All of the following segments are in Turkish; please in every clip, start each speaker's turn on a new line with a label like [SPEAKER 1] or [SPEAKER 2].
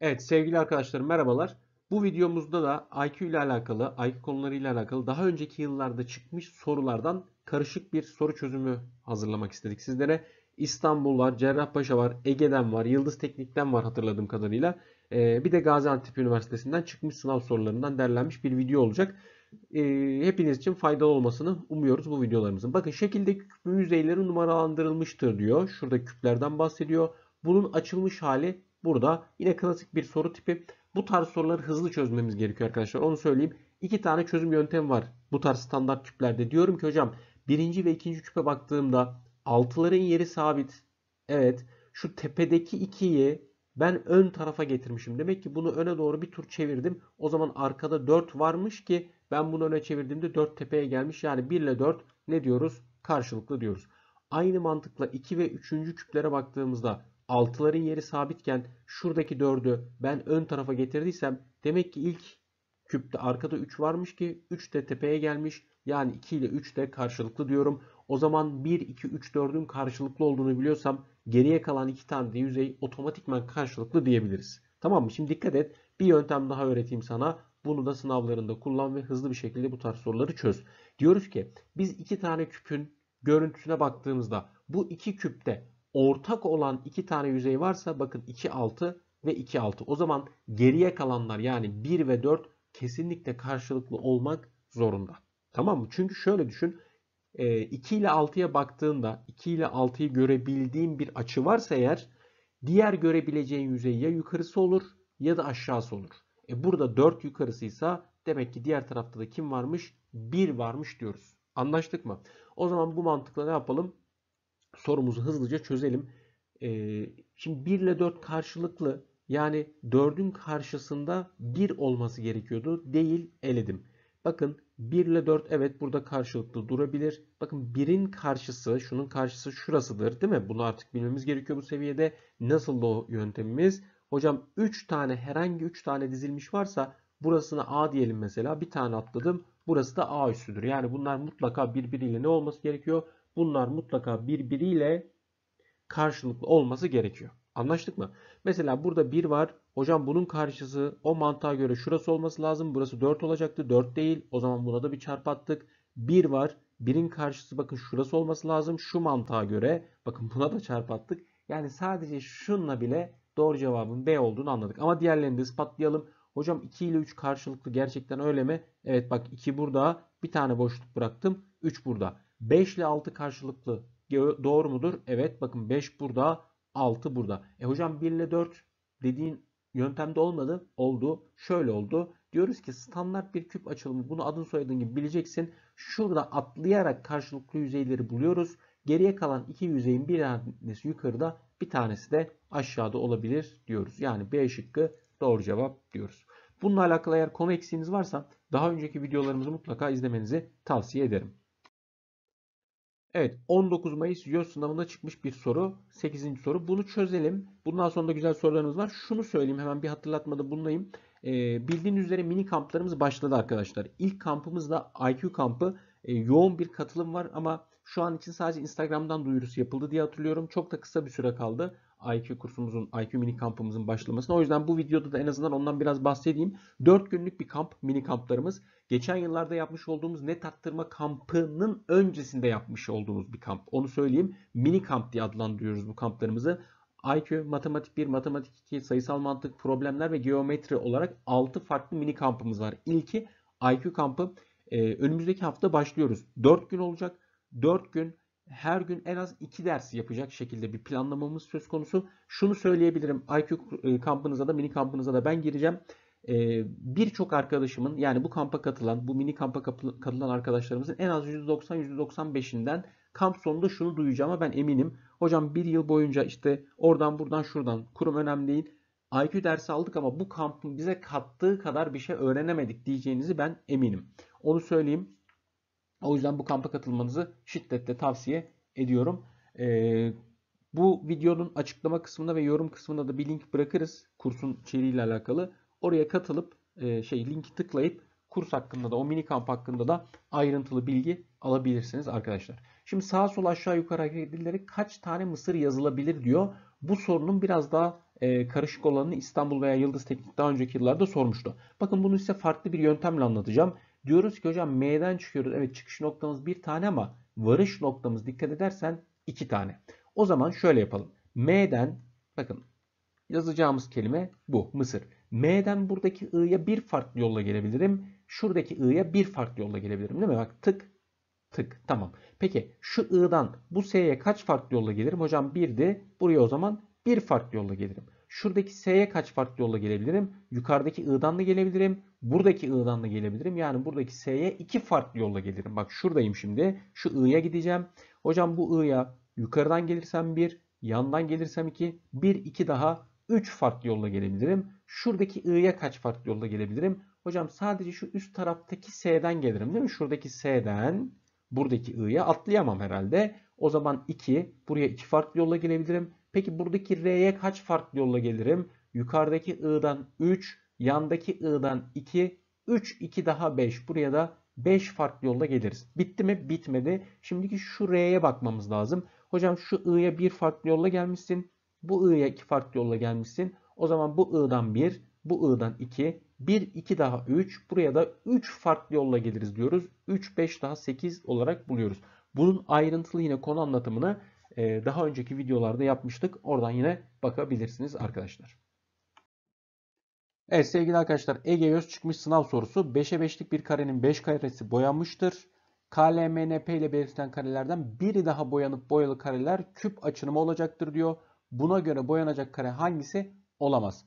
[SPEAKER 1] Evet sevgili arkadaşlarım merhabalar. Bu videomuzda da IQ ile alakalı, IQ konularıyla alakalı daha önceki yıllarda çıkmış sorulardan karışık bir soru çözümü hazırlamak istedik sizlere. İstanbul var, Cerrahpaşa var, Ege'den var, Yıldız Teknik'ten var hatırladığım kadarıyla. Ee, bir de Gaziantep Üniversitesi'nden çıkmış sınav sorularından derlenmiş bir video olacak. Ee, hepiniz için faydalı olmasını umuyoruz bu videolarımızın. Bakın şekilde küp yüzeyleri numaralandırılmıştır diyor. Şurada küplerden bahsediyor. Bunun açılmış hali burada. Yine klasik bir soru tipi. Bu tarz soruları hızlı çözmemiz gerekiyor arkadaşlar. Onu söyleyeyim. İki tane çözüm yöntemi var bu tarz standart küplerde. Diyorum ki hocam birinci ve ikinci küpe baktığımda altıların yeri sabit. Evet. Şu tepedeki ikiyi ben ön tarafa getirmişim. Demek ki bunu öne doğru bir tur çevirdim. O zaman arkada 4 varmış ki ben bunu öne çevirdiğimde 4 tepeye gelmiş. Yani 1 ile 4 ne diyoruz? Karşılıklı diyoruz. Aynı mantıkla 2 ve 3. küplere baktığımızda altıların yeri sabitken şuradaki 4'ü ben ön tarafa getirdiysem demek ki ilk küpte arkada 3 varmış ki 3 de tepeye gelmiş. Yani 2 ile 3 de karşılıklı diyorum. O zaman 1, 2, 3, 4'ün karşılıklı olduğunu biliyorsam geriye kalan 2 tane de yüzey otomatikman karşılıklı diyebiliriz. Tamam mı? Şimdi dikkat et. Bir yöntem daha öğreteyim sana. Bunu da sınavlarında kullan ve hızlı bir şekilde bu tarz soruları çöz. Diyoruz ki biz iki tane küpün görüntüsüne baktığımızda bu iki küpte ortak olan iki tane yüzey varsa bakın 2, 6 ve 2, 6. O zaman geriye kalanlar yani 1 ve 4 kesinlikle karşılıklı olmak zorunda. Tamam mı? Çünkü şöyle düşün. 2 ile 6'ya baktığında 2 ile 6'yı görebildiğin bir açı varsa eğer diğer görebileceğin yüzey ya yukarısı olur ya da aşağısı olur. E burada 4 yukarısıysa demek ki diğer tarafta da kim varmış? 1 varmış diyoruz. Anlaştık mı? O zaman bu mantıkla ne yapalım? Sorumuzu hızlıca çözelim. Ee, şimdi 1 ile 4 karşılıklı yani 4'ün karşısında 1 olması gerekiyordu. Değil eledim. Bakın 1 ile 4 evet burada karşılıklı durabilir. Bakın 1'in karşısı şunun karşısı şurasıdır değil mi? Bunu artık bilmemiz gerekiyor bu seviyede. Nasıl o yöntemimiz? Hocam 3 tane herhangi 3 tane dizilmiş varsa burasına A diyelim mesela. Bir tane atladım. Burası da A üstüdür. Yani bunlar mutlaka birbiriyle ne olması gerekiyor? Bunlar mutlaka birbiriyle karşılıklı olması gerekiyor. Anlaştık mı? Mesela burada 1 var. Hocam bunun karşısı o mantığa göre şurası olması lazım. Burası 4 olacaktı. 4 değil. O zaman buna da bir çarp attık. 1 var. 1'in karşısı bakın şurası olması lazım. Şu mantığa göre bakın buna da çarp attık. Yani sadece şunla bile doğru cevabın B olduğunu anladık. Ama diğerlerini de ispatlayalım. Hocam 2 ile 3 karşılıklı gerçekten öyle mi? Evet bak 2 burada. Bir tane boşluk bıraktım. 3 burada. 5 ile 6 karşılıklı. Doğru mudur? Evet bakın 5 burada. 6 burada. E hocam 1 ile 4 dediğin yöntemde olmadı. Oldu. Şöyle oldu. Diyoruz ki standart bir küp açılımı. Bunu adın soyadın gibi bileceksin. Şurada atlayarak karşılıklı yüzeyleri buluyoruz. Geriye kalan iki yüzeyin bir tanesi yukarıda bir tanesi de aşağıda olabilir diyoruz. Yani B şıkkı doğru cevap diyoruz. Bununla alakalı eğer konu eksiğiniz varsa daha önceki videolarımızı mutlaka izlemenizi tavsiye ederim. Evet 19 Mayıs YÖS sınavında çıkmış bir soru. 8. soru. Bunu çözelim. Bundan sonra da güzel sorularımız var. Şunu söyleyeyim hemen bir hatırlatmada bulunayım. Ee, bildiğiniz üzere mini kamplarımız başladı arkadaşlar. İlk kampımız da IQ kampı. Ee, yoğun bir katılım var ama şu an için sadece Instagram'dan duyurusu yapıldı diye hatırlıyorum. Çok da kısa bir süre kaldı. IQ kursumuzun, IQ mini kampımızın başlamasına. O yüzden bu videoda da en azından ondan biraz bahsedeyim. 4 günlük bir kamp, mini kamplarımız. Geçen yıllarda yapmış olduğumuz net arttırma kampının öncesinde yapmış olduğumuz bir kamp. Onu söyleyeyim. Mini kamp diye adlandırıyoruz bu kamplarımızı. IQ, matematik 1, matematik 2, sayısal mantık, problemler ve geometri olarak 6 farklı mini kampımız var. İlki IQ kampı. Ee, önümüzdeki hafta başlıyoruz. 4 gün olacak. 4 gün her gün en az 2 ders yapacak şekilde bir planlamamız söz konusu. Şunu söyleyebilirim. IQ e, kampınıza da mini kampınıza da ben gireceğim. E, birçok arkadaşımın yani bu kampa katılan, bu mini kampa katılan arkadaşlarımızın en az %90-%95'inden kamp sonunda şunu duyacağıma ben eminim. Hocam bir yıl boyunca işte oradan buradan şuradan kurum önemli değil. IQ dersi aldık ama bu kampın bize kattığı kadar bir şey öğrenemedik diyeceğinizi ben eminim. Onu söyleyeyim. O yüzden bu kampa katılmanızı şiddetle tavsiye ediyorum. Ee, bu videonun açıklama kısmında ve yorum kısmında da bir link bırakırız. Kursun içeriğiyle alakalı. Oraya katılıp e, şey linki tıklayıp kurs hakkında da o mini kamp hakkında da ayrıntılı bilgi alabilirsiniz arkadaşlar. Şimdi sağa sola aşağı yukarı hareket edilerek kaç tane mısır yazılabilir diyor. Bu sorunun biraz daha e, karışık olanını İstanbul veya Yıldız Teknik daha önceki yıllarda sormuştu. Bakın bunu size farklı bir yöntemle anlatacağım. Diyoruz ki hocam M'den çıkıyoruz. Evet çıkış noktamız bir tane ama varış noktamız dikkat edersen iki tane. O zaman şöyle yapalım. M'den bakın yazacağımız kelime bu Mısır. M'den buradaki I'ya bir farklı yolla gelebilirim. Şuradaki I'ya bir farklı yolla gelebilirim değil mi? Bak tık tık tamam. Peki şu I'dan bu S'ye kaç farklı yolla gelirim? Hocam 1'di. Buraya o zaman bir farklı yolla gelirim. Şuradaki S'ye kaç farklı yolla gelebilirim? Yukarıdaki I'dan da gelebilirim. Buradaki I'dan da gelebilirim. Yani buradaki S'ye iki farklı yolla gelirim. Bak şuradayım şimdi. Şu I'ya gideceğim. Hocam bu I'ya yukarıdan gelirsem 1, yandan gelirsem 2, 1, 2 daha 3 farklı yolla gelebilirim. Şuradaki I'ya kaç farklı yolla gelebilirim? Hocam sadece şu üst taraftaki S'den gelirim değil mi? Şuradaki S'den buradaki I'ya atlayamam herhalde. O zaman 2, buraya 2 farklı yolla gelebilirim. Peki buradaki R'ye kaç farklı yolla gelirim? Yukarıdaki I'dan 3, yandaki I'dan 2, 3, 2 daha 5. Buraya da 5 farklı yolla geliriz. Bitti mi? Bitmedi. Şimdiki şu R'ye bakmamız lazım. Hocam şu I'ya bir farklı yolla gelmişsin. Bu I'ya iki farklı yolla gelmişsin. O zaman bu I'dan 1, bu I'dan 2, 1, 2 daha 3. Buraya da 3 farklı yolla geliriz diyoruz. 3, 5 daha 8 olarak buluyoruz. Bunun ayrıntılı yine konu anlatımını daha önceki videolarda yapmıştık. Oradan yine bakabilirsiniz arkadaşlar. Evet sevgili arkadaşlar Ege Öz çıkmış sınav sorusu. 5'e 5'lik bir karenin 5 karesi boyanmıştır. KLMNP ile belirtilen karelerden biri daha boyanıp boyalı kareler küp açınımı olacaktır diyor. Buna göre boyanacak kare hangisi olamaz?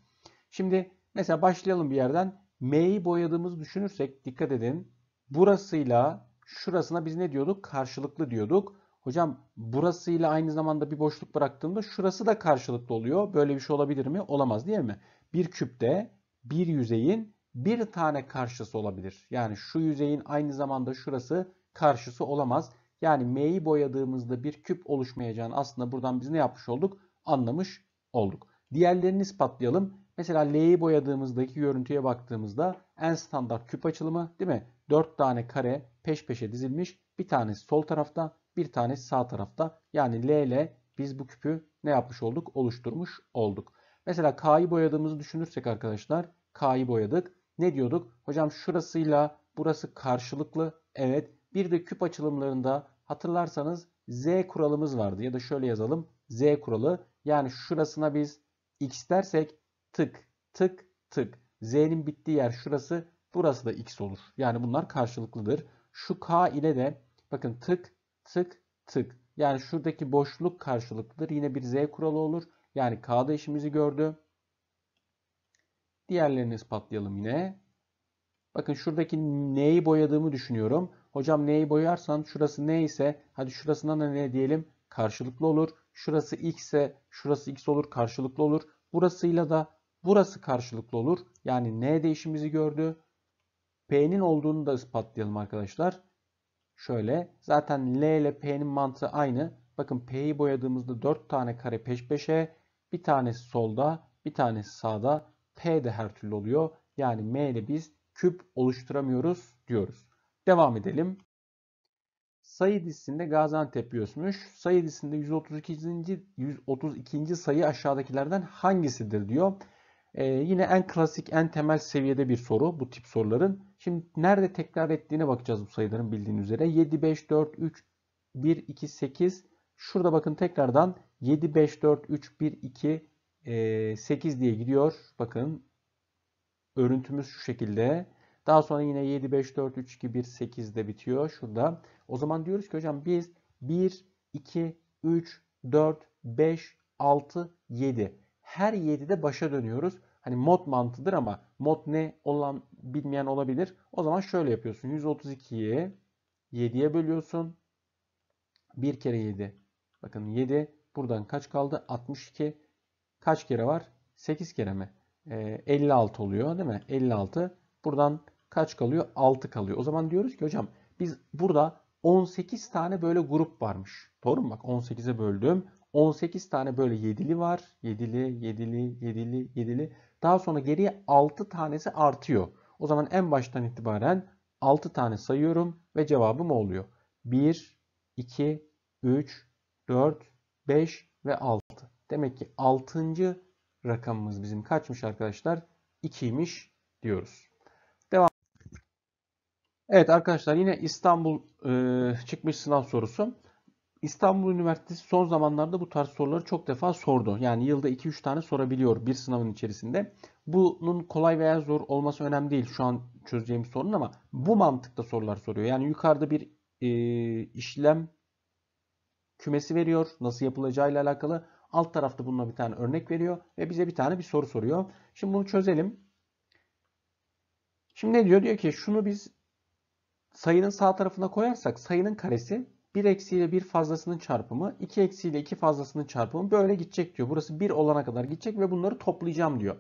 [SPEAKER 1] Şimdi mesela başlayalım bir yerden. M'yi boyadığımızı düşünürsek dikkat edin. Burasıyla şurasına biz ne diyorduk? Karşılıklı diyorduk. Hocam burasıyla aynı zamanda bir boşluk bıraktığımda şurası da karşılıklı oluyor. Böyle bir şey olabilir mi? Olamaz değil mi? Bir küpte bir yüzeyin bir tane karşısı olabilir. Yani şu yüzeyin aynı zamanda şurası karşısı olamaz. Yani M'yi boyadığımızda bir küp oluşmayacağını aslında buradan biz ne yapmış olduk? Anlamış olduk. Diğerlerini ispatlayalım. Mesela L'yi boyadığımızdaki görüntüye baktığımızda en standart küp açılımı değil mi? 4 tane kare peş peşe dizilmiş. Bir tanesi sol tarafta, bir tanesi sağ tarafta. Yani L ile biz bu küpü ne yapmış olduk? Oluşturmuş olduk. Mesela K'yı boyadığımızı düşünürsek arkadaşlar K'yı boyadık. Ne diyorduk? Hocam şurasıyla burası karşılıklı. Evet. Bir de küp açılımlarında hatırlarsanız Z kuralımız vardı. Ya da şöyle yazalım. Z kuralı. Yani şurasına biz X dersek tık tık tık. Z'nin bittiği yer şurası. Burası da X olur. Yani bunlar karşılıklıdır. Şu K ile de bakın tık tık tık. Yani şuradaki boşluk karşılıklıdır. Yine bir Z kuralı olur. Yani K'da işimizi gördü. Diğerlerini ispatlayalım yine. Bakın şuradaki neyi boyadığımı düşünüyorum. Hocam neyi boyarsan şurası ne ise hadi şurasına da ne diyelim karşılıklı olur. Şurası x ise şurası x olur karşılıklı olur. Burasıyla da burası karşılıklı olur. Yani n değişimimizi gördü. P'nin olduğunu da ispatlayalım arkadaşlar. Şöyle zaten L ile P'nin mantığı aynı. Bakın P'yi boyadığımızda 4 tane kare peş peşe. Bir tanesi solda bir tanesi sağda. P de her türlü oluyor. Yani M ile biz küp oluşturamıyoruz diyoruz. Devam edelim. Sayı dizisinde Gaziantep göçmüş. Sayı dizisinde 132. 132. sayı aşağıdakilerden hangisidir diyor. Ee, yine en klasik, en temel seviyede bir soru bu tip soruların. Şimdi nerede tekrar ettiğine bakacağız bu sayıların bildiğin üzere. 7, 5, 4, 3, 1, 2, 8. Şurada bakın tekrardan 7, 5, 4, 3, 1, 2, 8 diye gidiyor. Bakın örüntümüz şu şekilde. Daha sonra yine 7, 5, 4, 3, 2, 1, 8 de bitiyor şurada. O zaman diyoruz ki hocam biz 1, 2, 3, 4, 5, 6, 7. Her 7'de başa dönüyoruz. Hani mod mantığıdır ama mod ne olan bilmeyen olabilir. O zaman şöyle yapıyorsun. 132'yi 7'ye bölüyorsun. 1 kere 7. Bakın 7. Buradan kaç kaldı? 62. Kaç kere var? 8 kere mi? Ee, 56 oluyor değil mi? 56. Buradan kaç kalıyor? 6 kalıyor. O zaman diyoruz ki hocam biz burada 18 tane böyle grup varmış. Doğru mu? Bak 18'e böldüm. 18 tane böyle 7'li var. 7'li, 7'li, 7'li, 7'li. Daha sonra geriye 6 tanesi artıyor. O zaman en baştan itibaren 6 tane sayıyorum ve cevabım oluyor. 1, 2, 3, 4, 5 ve 6. Demek ki 6. rakamımız bizim kaçmış arkadaşlar? 2'ymiş diyoruz. Devam. Evet arkadaşlar yine İstanbul e, çıkmış sınav sorusu. İstanbul Üniversitesi son zamanlarda bu tarz soruları çok defa sordu. Yani yılda 2-3 tane sorabiliyor bir sınavın içerisinde. Bunun kolay veya zor olması önemli değil şu an çözeceğimiz sorun ama bu mantıkta sorular soruyor. Yani yukarıda bir e, işlem kümesi veriyor. Nasıl yapılacağıyla alakalı. Alt tarafta bununla bir tane örnek veriyor ve bize bir tane bir soru soruyor. Şimdi bunu çözelim. Şimdi ne diyor? Diyor ki şunu biz sayının sağ tarafına koyarsak sayının karesi 1 eksiyle 1 fazlasının çarpımı 2 eksiyle 2 fazlasının çarpımı böyle gidecek diyor. Burası 1 olana kadar gidecek ve bunları toplayacağım diyor.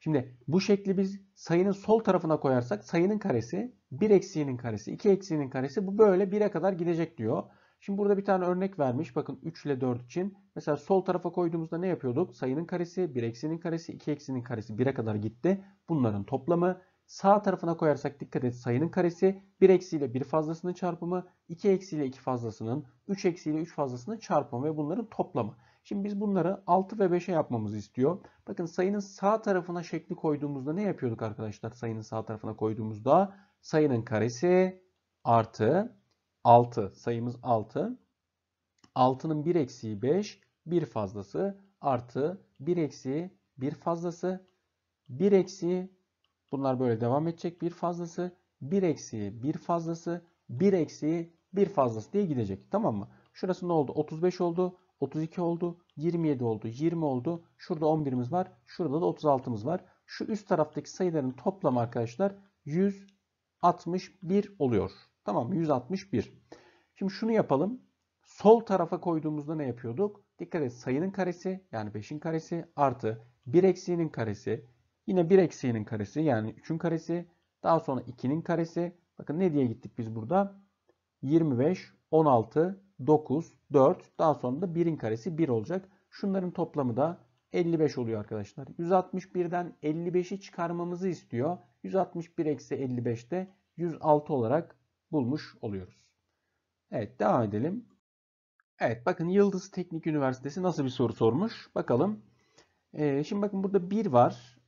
[SPEAKER 1] Şimdi bu şekli biz sayının sol tarafına koyarsak sayının karesi 1 eksiğinin karesi 2 eksiğinin karesi bu böyle 1'e kadar gidecek diyor. Şimdi burada bir tane örnek vermiş. Bakın 3 ile 4 için. Mesela sol tarafa koyduğumuzda ne yapıyorduk? Sayının karesi, 1 eksiğinin karesi, 2 eksiğinin karesi 1'e kadar gitti. Bunların toplamı. Sağ tarafına koyarsak dikkat et sayının karesi 1 eksiyle 1 fazlasının çarpımı, 2 eksiyle 2 fazlasının, 3 eksiyle 3 fazlasının çarpımı ve bunların toplamı. Şimdi biz bunları 6 ve 5'e yapmamızı istiyor. Bakın sayının sağ tarafına şekli koyduğumuzda ne yapıyorduk arkadaşlar? Sayının sağ tarafına koyduğumuzda sayının karesi artı 6 sayımız 6. 6'nın 1 eksiği 5, 1 fazlası artı 1 eksiği 1 fazlası, 1 eksiği bunlar böyle devam edecek. 1 fazlası, 1 eksiği 1 fazlası, 1 eksiği 1 fazlası diye gidecek. Tamam mı? Şurası ne oldu? 35 oldu, 32 oldu, 27 oldu, 20 oldu. Şurada 11'imiz var, şurada da 36'mız var. Şu üst taraftaki sayıların toplamı arkadaşlar 161 oluyor. Tamam 161. Şimdi şunu yapalım. Sol tarafa koyduğumuzda ne yapıyorduk? Dikkat et sayının karesi yani 5'in karesi artı 1 eksiğinin karesi. Yine 1 eksiğinin karesi yani 3'ün karesi. Daha sonra 2'nin karesi. Bakın ne diye gittik biz burada? 25, 16, 9, 4. Daha sonra da 1'in karesi 1 olacak. Şunların toplamı da 55 oluyor arkadaşlar. 161'den 55'i çıkarmamızı istiyor. 161 eksi 55'te 106 olarak bulmuş oluyoruz. Evet devam edelim. Evet bakın Yıldız Teknik Üniversitesi nasıl bir soru sormuş. Bakalım. Ee, şimdi bakın burada 1 var.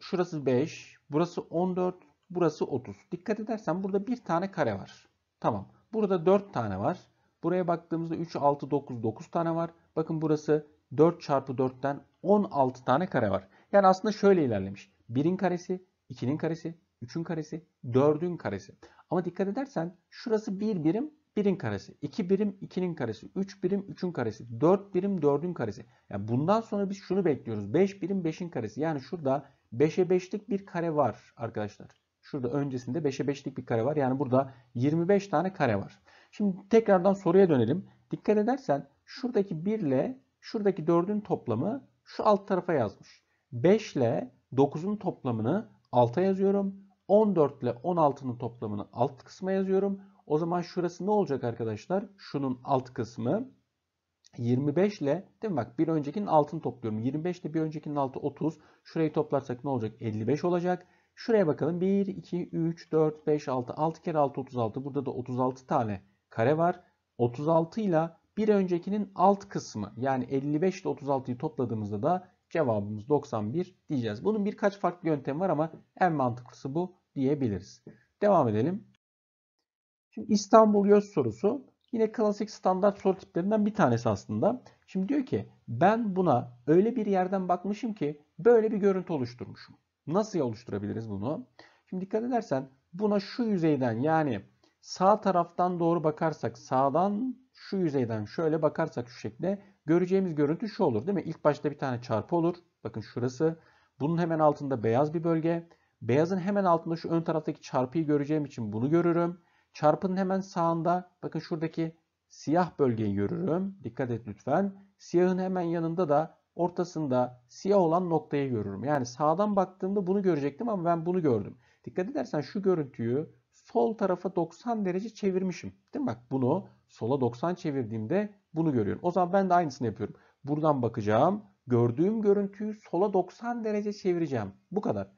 [SPEAKER 1] Şurası 5. Burası 14. Burası 30. Dikkat edersen burada bir tane kare var. Tamam. Burada 4 tane var. Buraya baktığımızda 3, 6, 9, 9 tane var. Bakın burası 4 çarpı 4'ten 16 tane kare var. Yani aslında şöyle ilerlemiş. 1'in karesi, 2'nin karesi, 3'ün karesi, 4'ün karesi. Ama dikkat edersen şurası 1 birim 1'in karesi, 2 birim 2'nin karesi, 3 birim 3'ün karesi, 4 birim 4'ün karesi. Yani bundan sonra biz şunu bekliyoruz. 5 birim 5'in karesi. Yani şurada 5'e 5'lik bir kare var arkadaşlar. Şurada öncesinde 5'e 5'lik bir kare var. Yani burada 25 tane kare var. Şimdi tekrardan soruya dönelim. Dikkat edersen şuradaki 1 ile şuradaki 4'ün toplamı şu alt tarafa yazmış. 5 ile 9'un toplamını alta yazıyorum. 14 ile 16'nın toplamını alt kısma yazıyorum. O zaman şurası ne olacak arkadaşlar? Şunun alt kısmı 25 ile değil mi bak bir öncekinin altını topluyorum. 25 ile bir öncekinin altı 30. Şurayı toplarsak ne olacak? 55 olacak. Şuraya bakalım. 1, 2, 3, 4, 5, 6. 6 kere 6 36. Burada da 36 tane kare var. 36 ile bir öncekinin alt kısmı yani 55 ile 36'yı topladığımızda da cevabımız 91 diyeceğiz. Bunun birkaç farklı yöntem var ama en mantıklısı bu diyebiliriz. Devam edelim. Şimdi İstanbul Göz sorusu yine klasik standart soru tiplerinden bir tanesi aslında. Şimdi diyor ki ben buna öyle bir yerden bakmışım ki böyle bir görüntü oluşturmuşum. Nasıl oluşturabiliriz bunu? Şimdi dikkat edersen buna şu yüzeyden yani sağ taraftan doğru bakarsak sağdan şu yüzeyden şöyle bakarsak şu şekilde göreceğimiz görüntü şu olur değil mi? İlk başta bir tane çarpı olur. Bakın şurası. Bunun hemen altında beyaz bir bölge. Beyazın hemen altında şu ön taraftaki çarpıyı göreceğim için bunu görürüm. Çarpının hemen sağında bakın şuradaki siyah bölgeyi görürüm. Dikkat et lütfen. Siyahın hemen yanında da ortasında siyah olan noktayı görürüm. Yani sağdan baktığımda bunu görecektim ama ben bunu gördüm. Dikkat edersen şu görüntüyü sol tarafa 90 derece çevirmişim. Değil mi? Bak bunu sola 90 çevirdiğimde bunu görüyorum. O zaman ben de aynısını yapıyorum. Buradan bakacağım. Gördüğüm görüntüyü sola 90 derece çevireceğim. Bu kadar.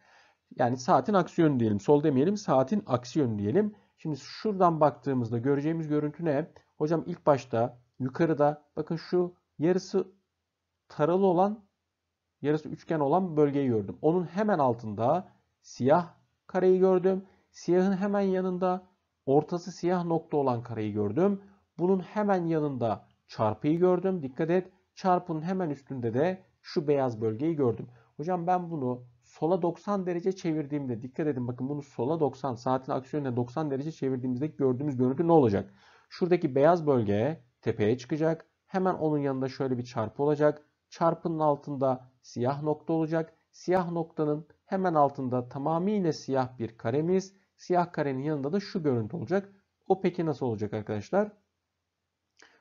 [SPEAKER 1] Yani saatin aksi diyelim. Sol demeyelim. Saatin aksi diyelim. Şimdi şuradan baktığımızda göreceğimiz görüntü ne? Hocam ilk başta yukarıda bakın şu yarısı taralı olan yarısı üçgen olan bölgeyi gördüm. Onun hemen altında siyah kareyi gördüm. Siyahın hemen yanında ortası siyah nokta olan kareyi gördüm. Bunun hemen yanında çarpıyı gördüm. Dikkat et. Çarpının hemen üstünde de şu beyaz bölgeyi gördüm. Hocam ben bunu sola 90 derece çevirdiğimde dikkat edin bakın bunu sola 90 saatin aksi yönüne 90 derece çevirdiğimizde gördüğümüz görüntü ne olacak? Şuradaki beyaz bölge tepeye çıkacak. Hemen onun yanında şöyle bir çarpı olacak. Çarpının altında siyah nokta olacak. Siyah noktanın hemen altında tamamıyla siyah bir karemiz. Siyah karenin yanında da şu görüntü olacak. O peki nasıl olacak arkadaşlar?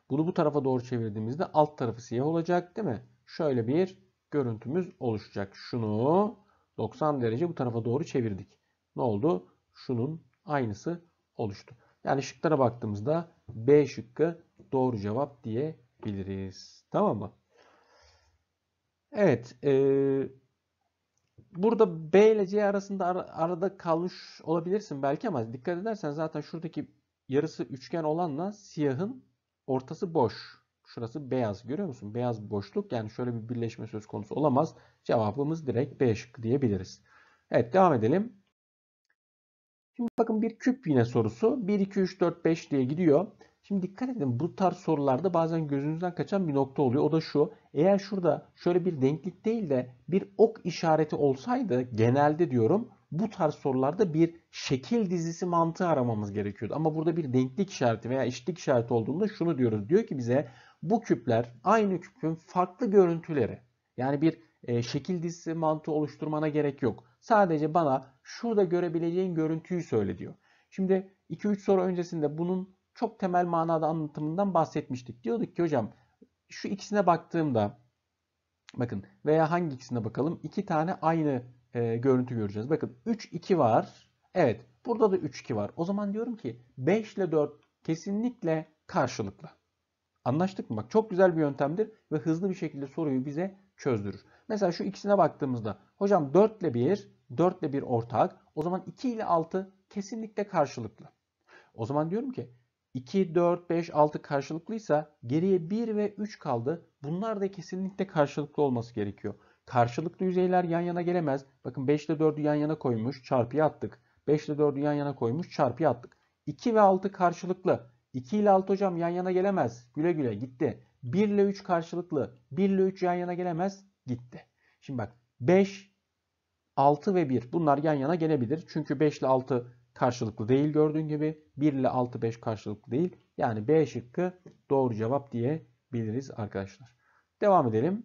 [SPEAKER 1] Bunu bu tarafa doğru çevirdiğimizde alt tarafı siyah olacak değil mi? Şöyle bir görüntümüz oluşacak. Şunu 90 derece bu tarafa doğru çevirdik. Ne oldu? Şunun aynısı oluştu. Yani şıklara baktığımızda B şıkkı doğru cevap diyebiliriz. Tamam mı? Evet. E, burada B ile C arasında ar arada kalmış olabilirsin belki ama dikkat edersen zaten şuradaki yarısı üçgen olanla siyahın ortası boş. Şurası beyaz görüyor musun? Beyaz boşluk yani şöyle bir birleşme söz konusu olamaz. Cevabımız direkt B şıkkı diyebiliriz. Evet devam edelim. Şimdi bakın bir küp yine sorusu. 1, 2, 3, 4, 5 diye gidiyor. Şimdi dikkat edin bu tarz sorularda bazen gözünüzden kaçan bir nokta oluyor. O da şu. Eğer şurada şöyle bir denklik değil de bir ok işareti olsaydı genelde diyorum bu tarz sorularda bir şekil dizisi mantığı aramamız gerekiyordu. Ama burada bir denklik işareti veya eşitlik işareti olduğunda şunu diyoruz. Diyor ki bize bu küpler aynı küpün farklı görüntüleri. Yani bir e, şekil dizisi mantığı oluşturmana gerek yok. Sadece bana şurada görebileceğin görüntüyü söyle diyor. Şimdi 2-3 soru öncesinde bunun çok temel manada anlatımından bahsetmiştik. Diyorduk ki hocam şu ikisine baktığımda bakın veya hangi ikisine bakalım iki tane aynı e, görüntü göreceğiz. Bakın 3 2 var. Evet burada da 3 2 var. O zaman diyorum ki 5 ile 4 kesinlikle karşılıklı. Anlaştık mı? Bak çok güzel bir yöntemdir ve hızlı bir şekilde soruyu bize çözdürür. Mesela şu ikisine baktığımızda hocam 4 ile 1, 4 ile 1 ortak. O zaman 2 ile 6 kesinlikle karşılıklı. O zaman diyorum ki 2, 4, 5, 6 karşılıklıysa geriye 1 ve 3 kaldı. Bunlar da kesinlikle karşılıklı olması gerekiyor. Karşılıklı yüzeyler yan yana gelemez. Bakın 5 ile 4'ü yan yana koymuş, çarpıya attık. 5 ile 4'ü yan yana koymuş, çarpıya attık. 2 ve 6 karşılıklı. 2 ile 6 hocam yan yana gelemez. Güle güle gitti. 1 ile 3 karşılıklı. 1 ile 3 yan yana gelemez. Gitti. Şimdi bak 5, 6 ve 1 bunlar yan yana gelebilir. Çünkü 5 ile 6 karşılıklı değil gördüğün gibi. 1 ile 6, 5 karşılıklı değil. Yani B şıkkı doğru cevap diyebiliriz arkadaşlar. Devam edelim.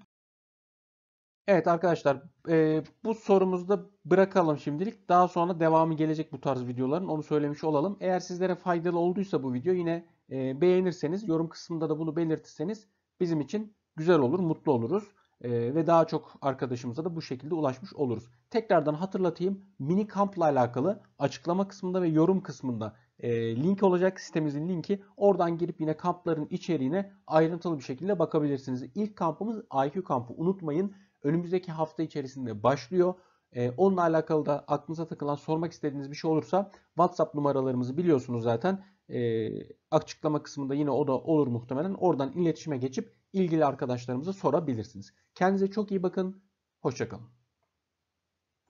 [SPEAKER 1] Evet arkadaşlar e, bu sorumuzu da bırakalım şimdilik. Daha sonra devamı gelecek bu tarz videoların onu söylemiş olalım. Eğer sizlere faydalı olduysa bu video yine e, beğenirseniz yorum kısmında da bunu belirtirseniz bizim için güzel olur, mutlu oluruz. E, ve daha çok arkadaşımıza da bu şekilde ulaşmış oluruz. Tekrardan hatırlatayım mini kampla alakalı açıklama kısmında ve yorum kısmında e, link olacak sitemizin linki. Oradan girip yine kampların içeriğine ayrıntılı bir şekilde bakabilirsiniz. İlk kampımız IQ kampı unutmayın önümüzdeki hafta içerisinde başlıyor. Ee, onunla alakalı da aklınıza takılan sormak istediğiniz bir şey olursa WhatsApp numaralarımızı biliyorsunuz zaten. Ee, açıklama kısmında yine o da olur muhtemelen. Oradan iletişime geçip ilgili arkadaşlarımıza sorabilirsiniz. Kendinize çok iyi bakın. Hoşçakalın.